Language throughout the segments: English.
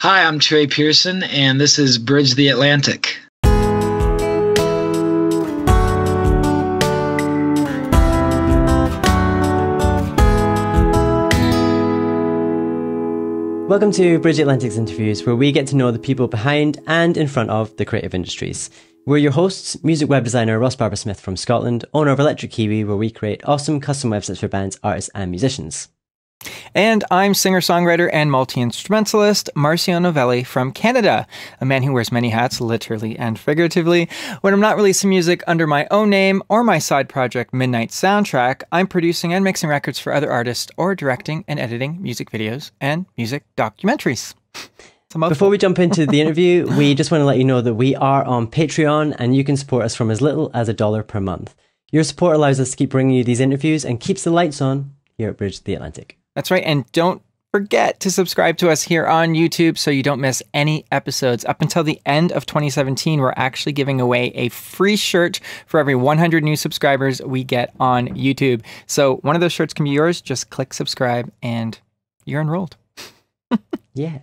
Hi, I'm Trey Pearson, and this is Bridge the Atlantic. Welcome to Bridge Atlantic's interviews, where we get to know the people behind and in front of the creative industries. We're your hosts, music web designer Ross Barber Smith from Scotland, owner of Electric Kiwi, where we create awesome custom websites for bands, artists, and musicians. And I'm singer songwriter and multi instrumentalist Marcio Novelli from Canada, a man who wears many hats, literally and figuratively. When I'm not releasing music under my own name or my side project Midnight Soundtrack, I'm producing and mixing records for other artists or directing and editing music videos and music documentaries. So before we jump into the interview, we just want to let you know that we are on Patreon and you can support us from as little as a dollar per month. Your support allows us to keep bringing you these interviews and keeps the lights on here at Bridge the Atlantic. That's right. And don't forget to subscribe to us here on YouTube so you don't miss any episodes. Up until the end of 2017, we're actually giving away a free shirt for every 100 new subscribers we get on YouTube. So one of those shirts can be yours. Just click subscribe and you're enrolled. yeah.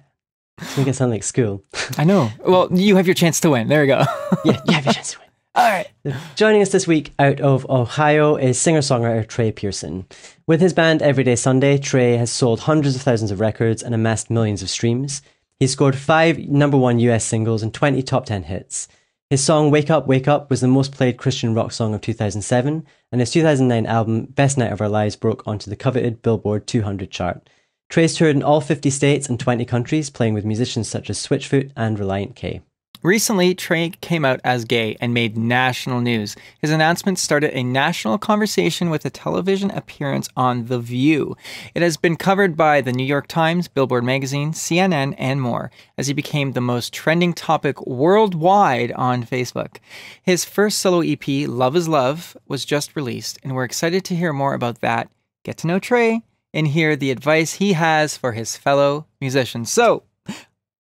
Make it sound like school. I know. Well, you have your chance to win. There we go. yeah, you have your chance to win. All right. Joining us this week out of Ohio is singer songwriter Trey Pearson. With his band Everyday Sunday, Trey has sold hundreds of thousands of records and amassed millions of streams. He's scored five number one US singles and 20 top 10 hits. His song Wake Up, Wake Up was the most played Christian rock song of 2007, and his 2009 album Best Night of Our Lives broke onto the coveted Billboard 200 chart. Trey's toured in all 50 states and 20 countries, playing with musicians such as Switchfoot and Relient K. Recently, Trey came out as gay and made national news. His announcement started a national conversation with a television appearance on The View. It has been covered by the New York Times, Billboard Magazine, CNN, and more, as he became the most trending topic worldwide on Facebook. His first solo EP, Love is Love, was just released, and we're excited to hear more about that. Get to know Trey and hear the advice he has for his fellow musicians. So,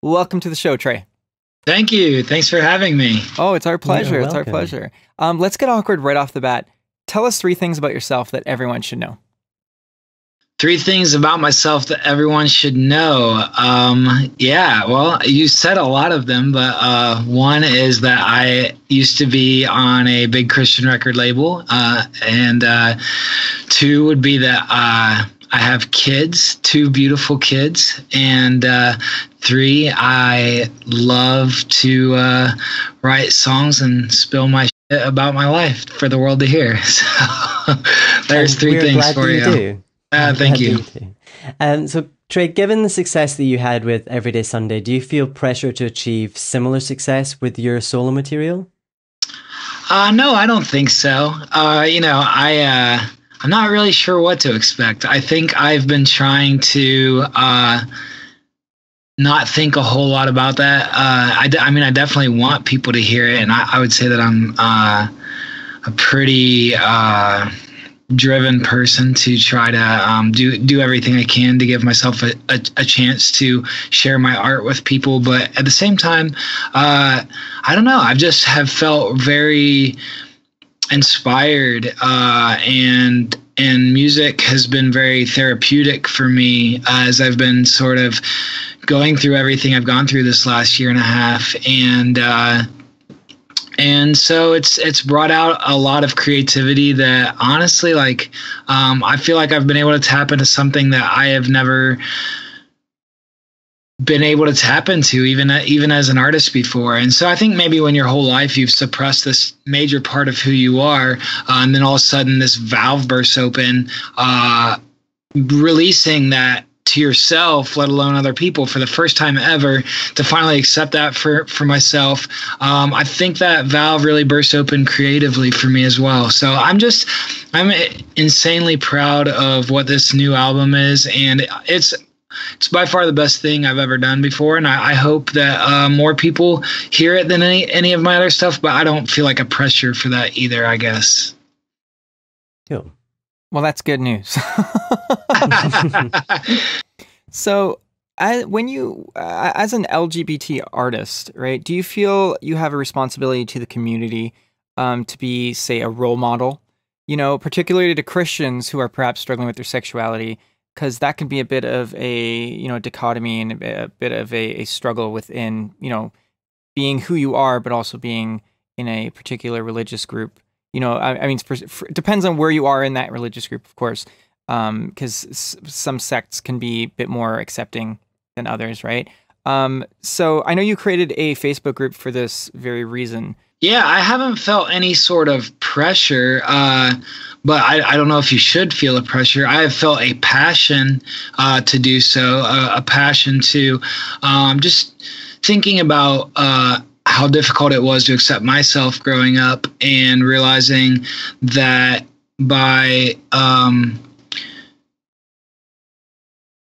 welcome to the show, Trey. Thank you. Thanks for having me. Oh, it's our pleasure. It's our pleasure. Um, let's get awkward right off the bat. Tell us three things about yourself that everyone should know. Three things about myself that everyone should know. Um, yeah, well, you said a lot of them, but uh, one is that I used to be on a big Christian record label, uh, and uh, two would be that uh, I have kids, two beautiful kids, and uh, three, I love to uh, write songs and spill my shit about my life for the world to hear. So there's three things for you. you uh, thank you. you um, so Trey, given the success that you had with Everyday Sunday, do you feel pressure to achieve similar success with your solo material? Uh, no, I don't think so. Uh, you know, I uh, I'm not really sure what to expect. I think I've been trying to uh, not think a whole lot about that. Uh, I, I mean, I definitely want people to hear it, and I, I would say that I'm uh, a pretty uh, driven person to try to um, do do everything I can to give myself a, a, a, chance to share my art with people. But at the same time, uh, I don't know. I just have felt very inspired uh, and and music has been very therapeutic for me as I've been sort of going through everything I've gone through this last year and a half. And uh, and so it's it's brought out a lot of creativity that honestly like um, I feel like I've been able to tap into something that I have never been able to tap into even even as an artist before. And so i think maybe when your whole life you've suppressed this major part of who you are uh, and then all of a sudden this valve bursts open uh, releasing that to yourself let alone other people for the first time ever to finally accept that for for myself. Um, i think that valve really burst open creatively for me as well. So i'm just i'm insanely proud of what this new album is. And it's it's by far the best thing I've ever done before, and I, I hope that uh, more people hear it than any any of my other stuff. But I don't feel like a pressure for that either. I guess. Cool. Well, that's good news. so, I, when you, uh, as an LGBT artist, right, do you feel you have a responsibility to the community um, to be, say, a role model? You know, particularly to Christians who are perhaps struggling with their sexuality because that can be a bit of a you know dichotomy and a bit of a, a struggle within you know being who you are, but also being in a particular religious group. You know, I, I mean, it depends on where you are in that religious group, of course, because um, some sects can be a bit more accepting than others, right? Um, so I know you created a Facebook group for this very reason. Yeah, I haven't felt any sort of pressure, uh, but I, I, don't know if you should feel a pressure. I have felt a passion uh, to do so, a, a passion to um, just thinking about uh, how difficult it was to accept myself growing up and realizing that by um,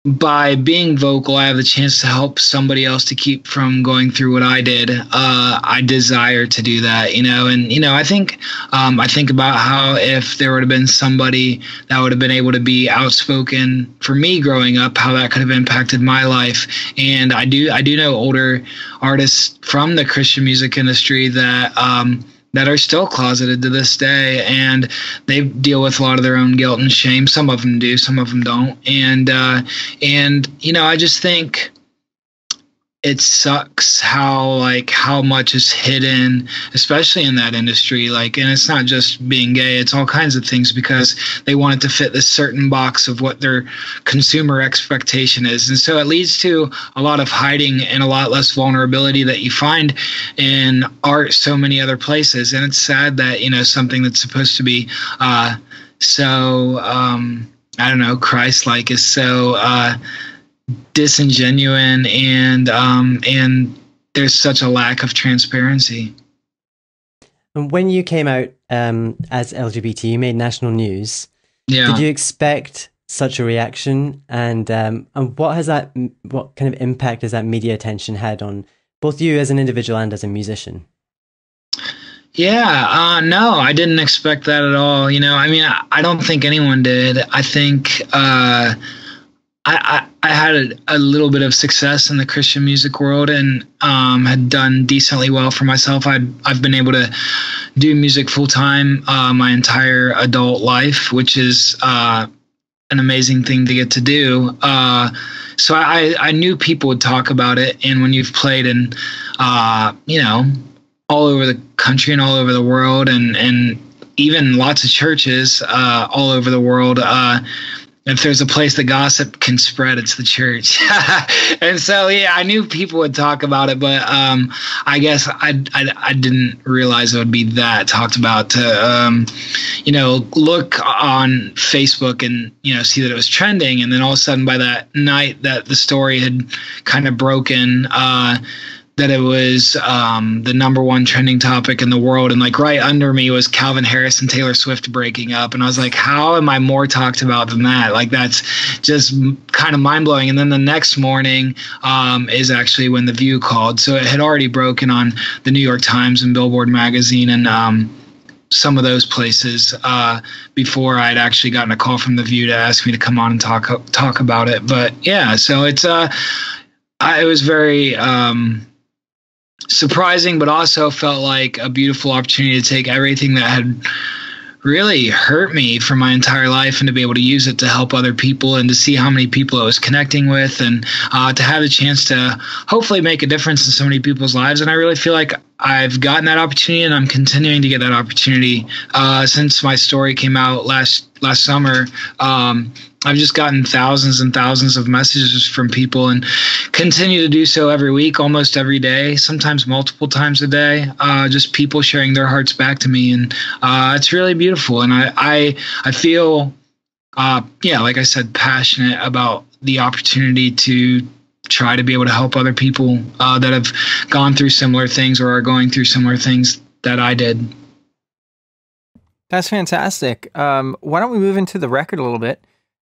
by being vocal, I have the chance to help somebody else to keep from going through what I did. Uh, I desire to do that, you know, and you know, I think um, I think about how if there would have been somebody that would have been able to be outspoken for me growing up, how that could have impacted my life. And I do I do know older artists from the Christian music industry that. Um, that are still closeted to this day, and they deal with a lot of their own guilt and shame. Some of them do, some of them don't, and uh, and you know, I just think it sucks how like how much is hidden especially in that industry like and it's not just being gay it's all kinds of things because they want it to fit this certain box of what their consumer expectation is. And so it leads to a lot of hiding and a lot less vulnerability that you find in art so many other places. And it's sad that you know something that's supposed to be uh so um i don't know christ like is so uh disingenuine and um, and there's such a lack of transparency. And when you came out um, as LGBT, you made national news. Yeah. Did you expect such a reaction? And um, and what has that what kind of impact has that media attention had on both you as an individual and as a musician? Yeah, uh, no, I didn't expect that at all. You know, I mean, I, I don't think anyone did. I think. Uh, I, I, had a, a, little bit of success in the Christian music world and um, had done decently well for myself. i I've been able to do music full time uh, my entire adult life, which is uh, an amazing thing to get to do. Uh, so I, I knew people would talk about it. And when you've played in, uh, you know, all over the country and all over the world and, and even lots of churches uh, all over the world, uh, if there's a place that gossip can spread, it's the church. and so, yeah, I knew people would talk about it, but um, I guess I, I, I, didn't realize it would be that talked about to, um, you know, look on Facebook and, you know, see that it was trending. And then all of a sudden by that night that the story had kind of broken, uh, that it was um, the number one trending topic in the world, and like right under me was Calvin Harris and Taylor Swift breaking up, and I was like, how am I more talked about than that? Like that's just kind of mind blowing. And then the next morning um, is actually when the View called, so it had already broken on the New York Times and Billboard magazine, and um, some of those places uh, before I'd actually gotten a call from the View to ask me to come on and talk talk about it. But yeah, so it's uh, I, it was very um, surprising, but also felt like a beautiful opportunity to take everything that had really hurt me for my entire life and to be able to use it to help other people and to see how many people I was connecting with and uh, to have a chance to hopefully make a difference in so many people's lives. And I really feel like I've gotten that opportunity and I'm continuing to get that opportunity uh, since my story came out last last summer. Um, I've just gotten thousands and thousands of messages from people and continue to do so every week, almost every day, sometimes multiple times a day. Uh, just people sharing their hearts back to me, and uh, it's really beautiful. And I I, I feel, uh, yeah, like I said, passionate about the opportunity to try to be able to help other people uh, that have gone through similar things or are going through similar things that I did. That's fantastic. Um, why don't we move into the record a little bit?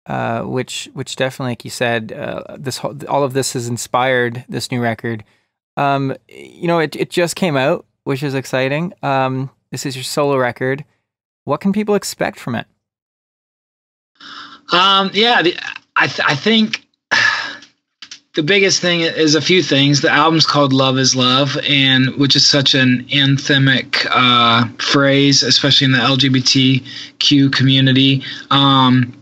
Uh, which which definitely, like you said, uh, this whole, all of this has inspired this new record. Um, you know, it it just came out, which is exciting. Um, this is your solo record. What can people expect from it? Um, yeah, the, I th- I think the biggest thing is a few things. The album's called "Love Is Love," and which is such an anthemic uh, phrase, especially in the LGBTQ community. Um,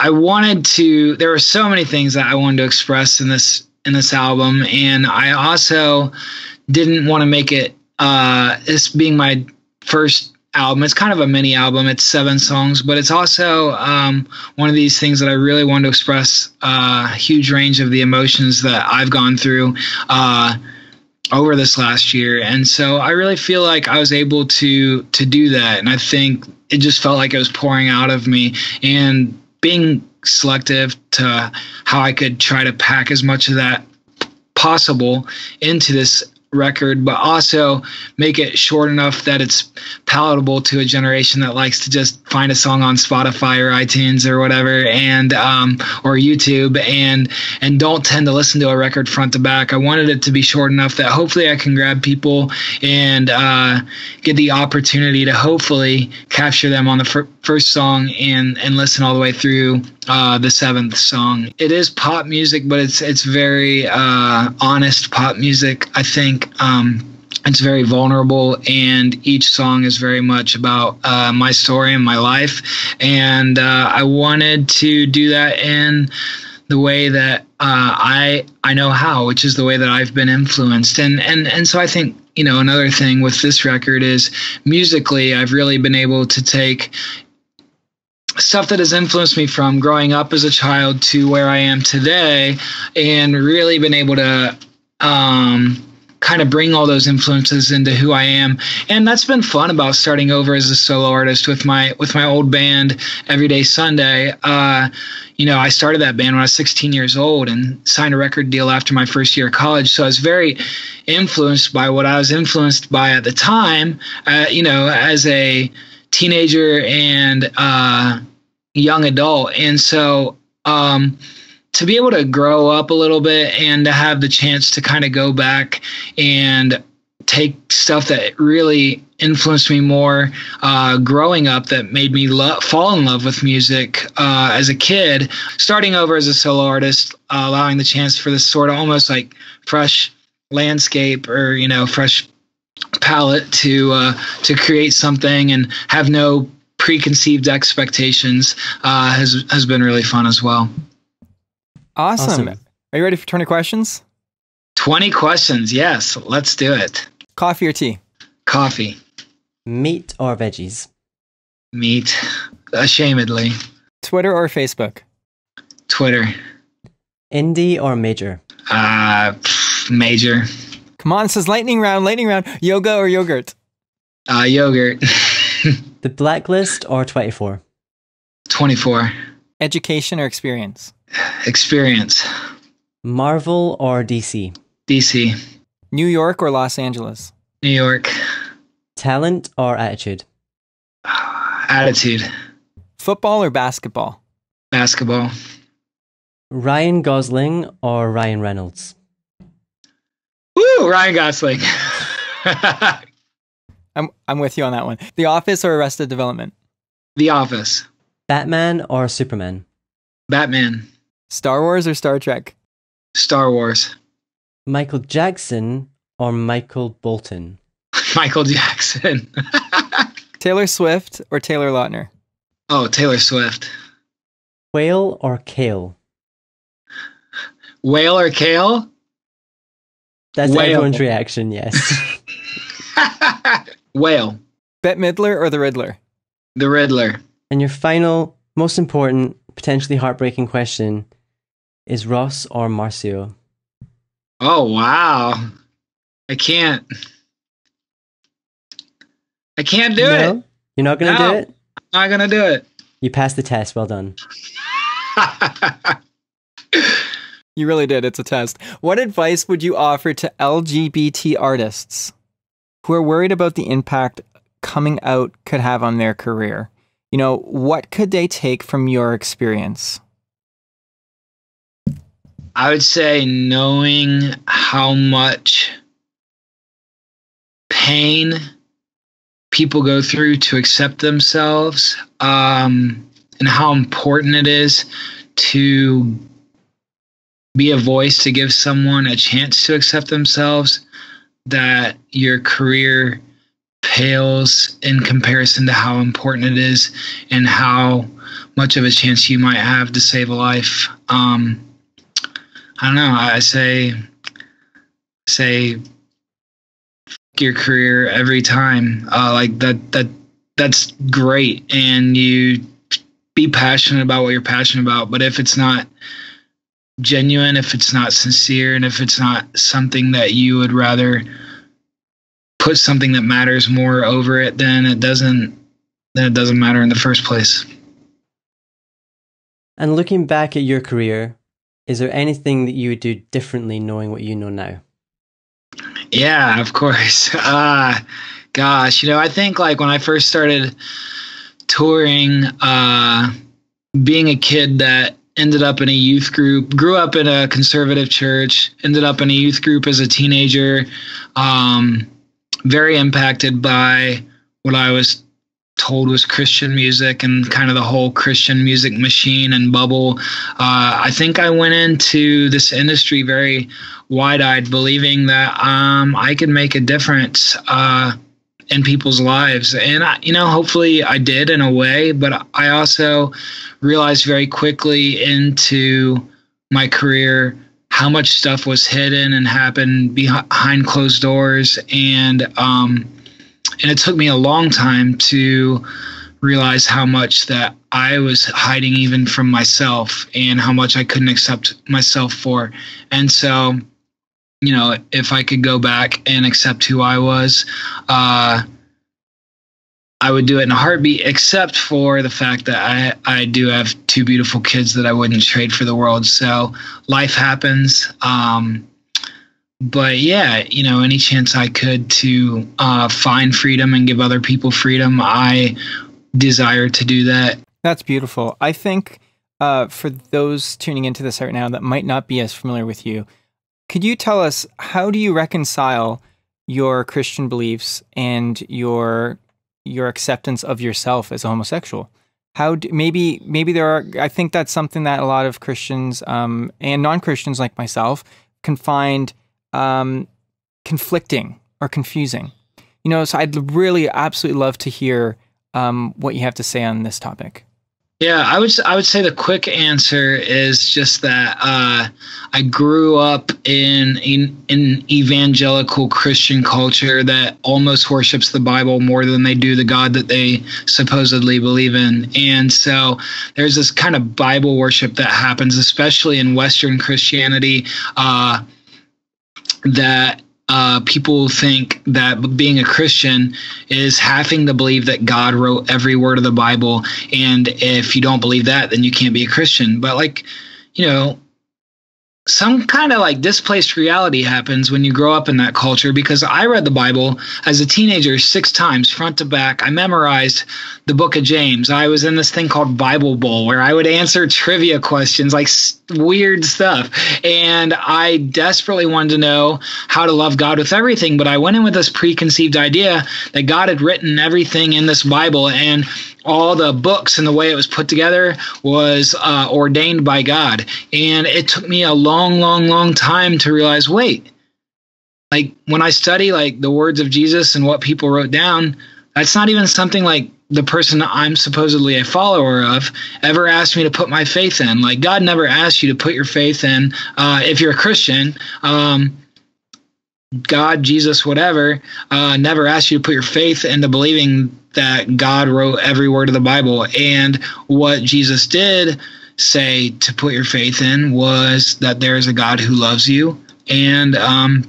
I wanted to. There were so many things that I wanted to express in this in this album, and I also didn't want to make it. Uh, this being my first album, it's kind of a mini album. It's seven songs, but it's also um, one of these things that I really wanted to express uh, a huge range of the emotions that I've gone through. Uh, over this last year and so i really feel like i was able to to do that and i think it just felt like it was pouring out of me and being selective to how i could try to pack as much of that possible into this record, but also make it short enough that it's palatable to a generation that likes to just find a song on Spotify or iTunes or whatever, and um, or YouTube, and and don't tend to listen to a record front to back. I wanted it to be short enough that hopefully I can grab people and uh, get the opportunity to hopefully capture them on the fir- first song and and listen all the way through uh, the seventh song. It is pop music, but it's it's very uh, honest pop music. I think um, it's very vulnerable, and each song is very much about uh, my story and my life. And uh, I wanted to do that in the way that uh, I I know how, which is the way that I've been influenced. And and and so I think you know another thing with this record is musically I've really been able to take stuff that has influenced me from growing up as a child to where I am today, and really been able to um, kind of bring all those influences into who I am. And that's been fun about starting over as a solo artist with my with my old band Everyday Sunday. Uh, you know, I started that band when I was 16 years old and signed a record deal after my first year of college. So I was very influenced by what I was influenced by at the time. Uh, you know, as a teenager and uh, young adult, and so um, to be able to grow up a little bit and to have the chance to kind of go back and take stuff that really influenced me more uh, growing up that made me lo- fall in love with music uh, as a kid starting over as a solo artist uh, allowing the chance for this sort of almost like fresh landscape or you know fresh palette to uh, to create something and have no preconceived expectations uh, has has been really fun as well. Awesome. awesome. Are you ready for 20 questions? 20 questions. Yes, let's do it. Coffee or tea? Coffee. Meat or veggies? Meat. Ashamedly. Twitter or Facebook? Twitter. Indie or major? Uh, major. Come on, says lightning round, lightning round. Yoga or yogurt? Uh, yogurt. the blacklist or 24? 24. Education or experience? Experience. Marvel or DC? DC. New York or Los Angeles? New York. Talent or attitude? attitude. Football or basketball? Basketball. Ryan Gosling or Ryan Reynolds? Woo, Ryan Gosling. I'm I'm with you on that one. The Office or Arrested Development? The Office. Batman or Superman? Batman. Star Wars or Star Trek? Star Wars. Michael Jackson or Michael Bolton? Michael Jackson. Taylor Swift or Taylor Lautner? Oh, Taylor Swift. Whale or kale? Whale or kale? That's Whale. everyone's reaction, yes. Whale. Bette Midler or the Riddler? The Riddler. And your final, most important, potentially heartbreaking question is Ross or Marcio? Oh, wow. I can't. I can't do no? it. You're not going to no, do it? I'm not going to do it. You passed the test. Well done. you really did. It's a test. What advice would you offer to LGBT artists who are worried about the impact coming out could have on their career? You know, what could they take from your experience? I would say knowing how much pain people go through to accept themselves um, and how important it is to be a voice to give someone a chance to accept themselves that your career pales in comparison to how important it is and how much of a chance you might have to save a life. Um, I don't know. I say, say, your career every time. Uh, like that. That that's great, and you be passionate about what you're passionate about. But if it's not genuine, if it's not sincere, and if it's not something that you would rather put something that matters more over it, then it doesn't then it doesn't matter in the first place. And looking back at your career, is there anything that you would do differently knowing what you know now? Yeah, of course. Uh gosh, you know, I think like when I first started touring, uh being a kid that ended up in a youth group, grew up in a conservative church, ended up in a youth group as a teenager, um, very impacted by what I was told was Christian music and kind of the whole Christian music machine and bubble. Uh, I think I went into this industry very wide eyed, believing that um, I could make a difference. Uh, in people's lives. And I, you know, hopefully I did in a way, but I also realized very quickly into my career how much stuff was hidden and happened behind closed doors and um and it took me a long time to realize how much that I was hiding even from myself and how much I couldn't accept myself for. And so, you know, if I could go back and accept who I was, uh, I would do it in a heartbeat, except for the fact that I, I do have two beautiful kids that I wouldn't trade for the world. So life happens. Um, but yeah, you know, any chance I could to uh, find freedom and give other people freedom, I desire to do that. That's beautiful. I think uh, for those tuning into this right now that might not be as familiar with you, could you tell us how do you reconcile your Christian beliefs and your your acceptance of yourself as a homosexual? How do, maybe maybe there are I think that's something that a lot of Christians um, and non Christians like myself can find um, conflicting or confusing. You know, so I'd really absolutely love to hear um, what you have to say on this topic. Yeah, I would I would say the quick answer is just that uh, I grew up in, in in evangelical Christian culture that almost worships the Bible more than they do the God that they supposedly believe in, and so there's this kind of Bible worship that happens, especially in Western Christianity. Uh, that uh, people think that being a Christian is having to believe that God wrote every word of the Bible. And if you don't believe that, then you can't be a Christian. But, like, you know, some kind of like displaced reality happens when you grow up in that culture because I read the Bible as a teenager six times, front to back. I memorized the book of James. I was in this thing called Bible Bowl where I would answer trivia questions, like weird stuff. And I desperately wanted to know how to love God with everything. But I went in with this preconceived idea that God had written everything in this Bible. And all the books and the way it was put together was uh, ordained by God. And it took me a long, long, long time to realize wait, like when I study like the words of Jesus and what people wrote down, that's not even something like the person I'm supposedly a follower of ever asked me to put my faith in. Like God never asked you to put your faith in uh, if you're a Christian. Um, God, Jesus, whatever, uh, never asked you to put your faith into believing that God wrote every word of the Bible. And what Jesus did say to put your faith in was that there is a God who loves you. And, um,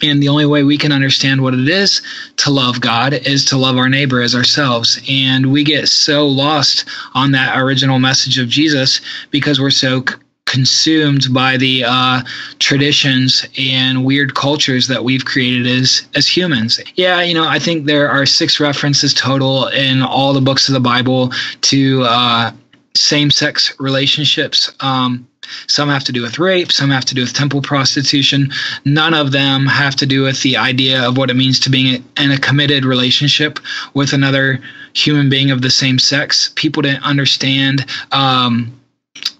and the only way we can understand what it is to love God is to love our neighbor as ourselves. And we get so lost on that original message of Jesus because we're so consumed by the uh, traditions and weird cultures that we've created as as humans. Yeah, you know, I think there are six references total in all the books of the Bible to uh, same-sex relationships. Um, some have to do with rape, some have to do with temple prostitution. None of them have to do with the idea of what it means to be in a committed relationship with another human being of the same sex. People didn't understand um,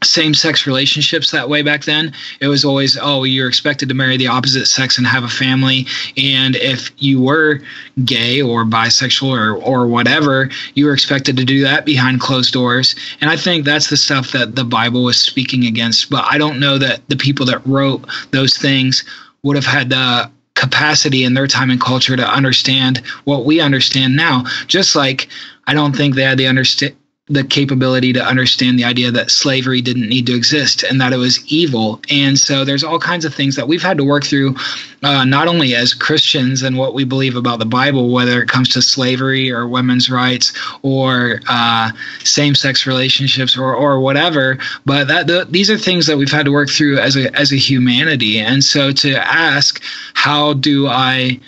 same sex relationships that way back then. It was always, oh, you're expected to marry the opposite sex and have a family. And if you were gay or bisexual or, or whatever, you were expected to do that behind closed doors. And I think that's the stuff that the Bible was speaking against. But I don't know that the people that wrote those things would have had the capacity in their time and culture to understand what we understand now. Just like I don't think they had the understand the capability to understand the idea that slavery didn't need to exist and that it was evil. And so there's all kinds of things that we've had to work through, uh, not only as Christians and what we believe about the Bible, whether it comes to slavery or women's rights or uh, same-sex relationships or, or whatever, but that the, these are things that we've had to work through as a as a humanity. And so to ask, how do I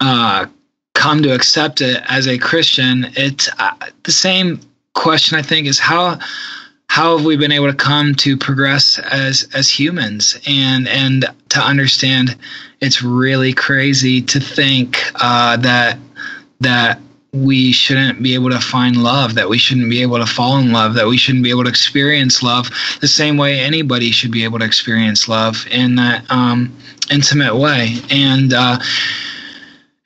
uh, come to accept it as a Christian, it's uh, the same question I think is how how have we been able to come to progress as as humans and and to understand it's really crazy to think uh, that that we shouldn't be able to find love, that we shouldn't be able to fall in love, that we shouldn't be able to experience love the same way anybody should be able to experience love in that um, intimate way. And uh,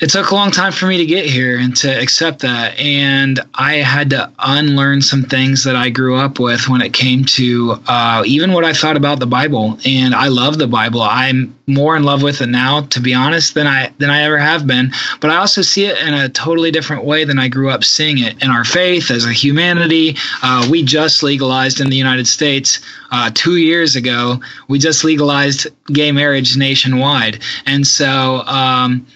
it took a long time for me to get here and to accept that. And I had to unlearn some things that I grew up with when it came to uh, even what I thought about the Bible. And I love the Bible. I'm more in love with it now, to be honest, than I than I ever have been. But I also see it in a totally different way than I grew up seeing it in our faith as a humanity. Uh, we just legalized in the United States uh, two years ago. We just legalized gay marriage nationwide, and so. Um,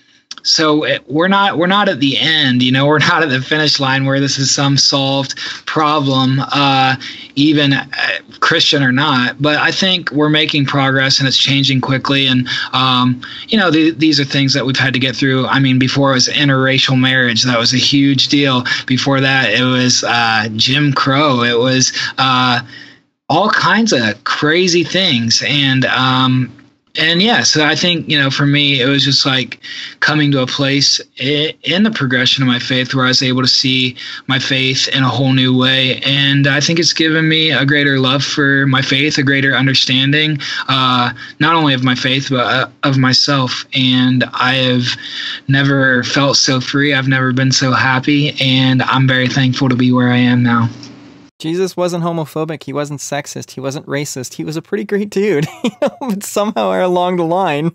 so it, we're not we're not at the end you know we're not at the finish line where this is some solved problem uh, even uh, christian or not. But i think we're making progress and it's changing quickly. And um, you know th- these are things that we've had to get through. I mean before it was interracial marriage that was a huge deal. Before that it was uh, jim crow. It was uh, all kinds of crazy things. And um, and yeah, so I think, you know, for me, it was just like coming to a place in the progression of my faith where I was able to see my faith in a whole new way. And I think it's given me a greater love for my faith, a greater understanding, uh, not only of my faith, but uh, of myself. And I have never felt so free. I've never been so happy. And I'm very thankful to be where I am now. Jesus wasn't homophobic. He wasn't sexist. He wasn't racist. He was a pretty great dude. you know, but somehow along the line,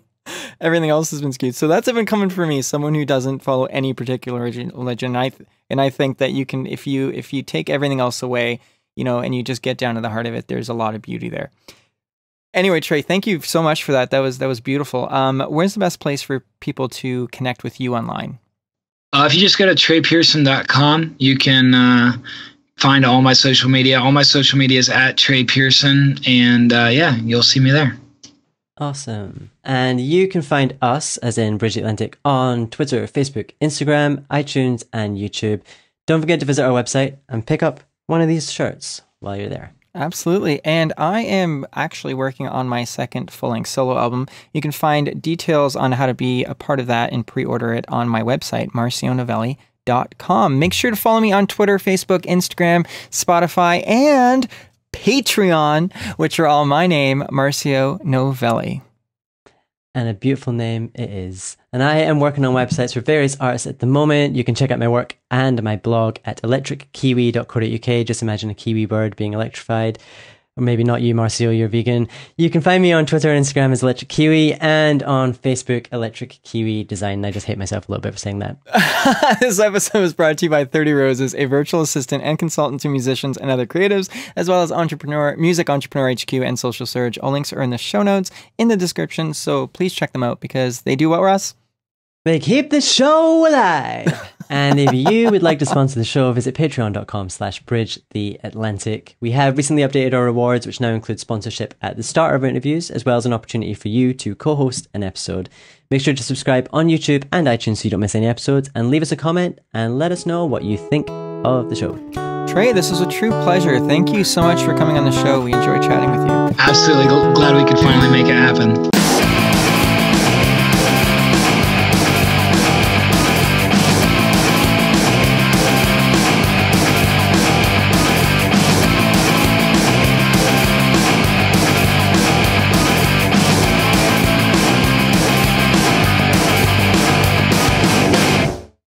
everything else has been skewed. So that's been coming for me, someone who doesn't follow any particular religion. I and I think that you can, if you if you take everything else away, you know, and you just get down to the heart of it, there's a lot of beauty there. Anyway, Trey, thank you so much for that. That was that was beautiful. Um, where's the best place for people to connect with you online? Uh, if you just go to treypearson.com, you can uh, find all my social media. All my social media is at Trey Pearson, and uh, yeah, you'll see me there. Awesome. And you can find us, as in Bridge Atlantic, on Twitter, Facebook, Instagram, iTunes, and YouTube. Don't forget to visit our website and pick up one of these shirts while you're there. Absolutely. And I am actually working on my second full length solo album. You can find details on how to be a part of that and pre order it on my website, marcionovelli.com com. Make sure to follow me on Twitter, Facebook, Instagram, Spotify, and Patreon, which are all my name, Marcio Novelli. And a beautiful name it is. And I am working on websites for various artists at the moment. You can check out my work and my blog at electrickiwi.co.uk. Just imagine a kiwi bird being electrified or maybe not you, Marcio, you're vegan. You can find me on Twitter and Instagram as Electric Kiwi and on Facebook, Electric Kiwi Design. I just hate myself a little bit for saying that. this episode was brought to you by 30 Roses, a virtual assistant and consultant to musicians and other creatives, as well as entrepreneur, music entrepreneur HQ and Social Surge. All links are in the show notes in the description, so please check them out because they do what, Ross? They keep the show alive. and if you would like to sponsor the show, visit patreon.com slash bridge the Atlantic. We have recently updated our rewards, which now include sponsorship at the start of our interviews, as well as an opportunity for you to co-host an episode. Make sure to subscribe on YouTube and iTunes so you don't miss any episodes, and leave us a comment and let us know what you think of the show. Trey, this was a true pleasure. Thank you so much for coming on the show. We enjoyed chatting with you. Absolutely glad we could finally make it happen.